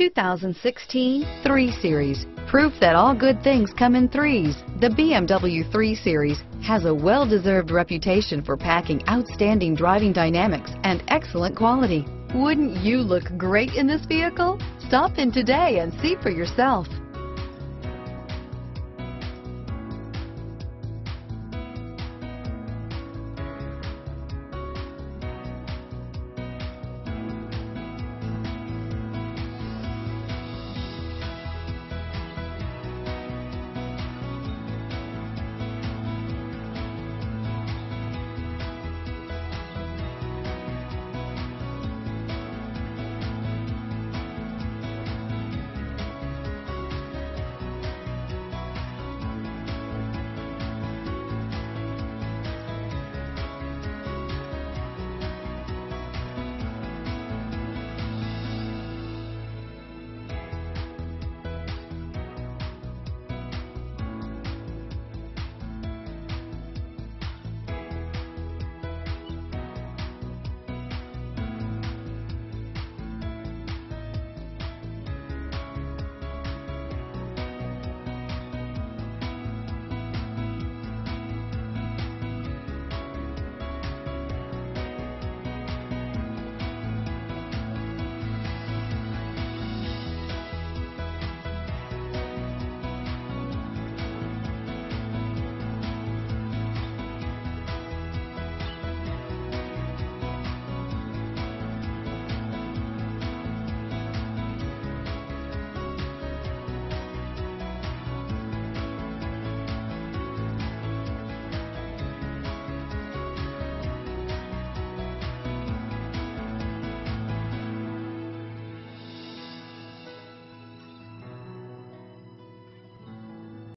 2016 3 Series. Proof that all good things come in threes. The BMW 3 Series has a well-deserved reputation for packing outstanding driving dynamics and excellent quality. Wouldn't you look great in this vehicle? Stop in today and see for yourself.